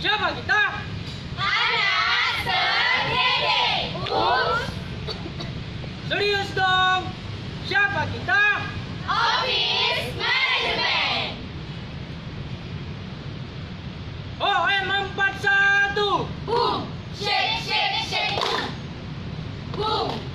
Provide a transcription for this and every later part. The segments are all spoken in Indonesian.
Chama a guitarra! Listo! Chapa guitar! Office Management! OM 41! Boom! Shake, shake, shake! Boom!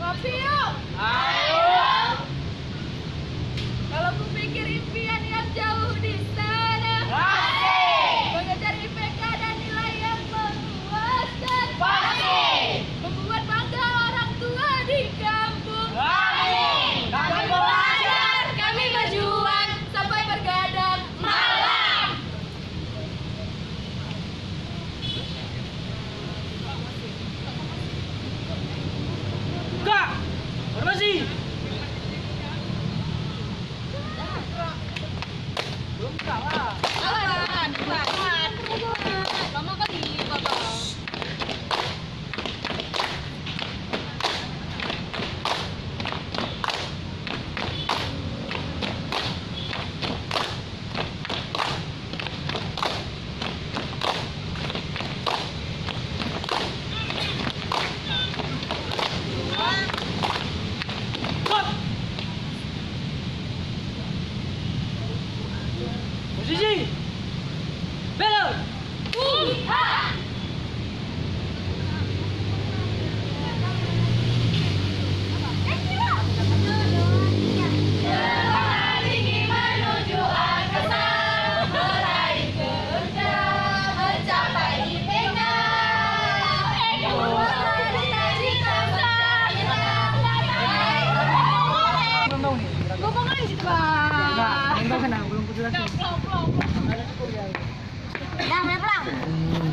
Kopi yuk! Thank you. Pak. Enggak, enggak kena, belum putus lagi. Dah.